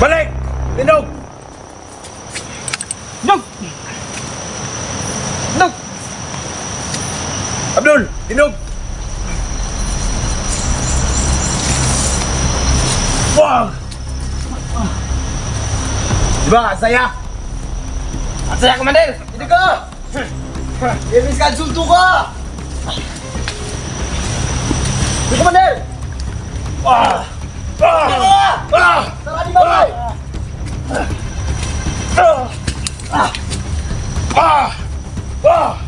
Balik! Tinog! Nog! Nog! Abdul! Tinog! Wah! Diba, saya? Saya, Komander! Hindi ka! Iris ka, sulto ka! Hindi, Komander! Ah! 过来啊。啊。啊。啊。啊。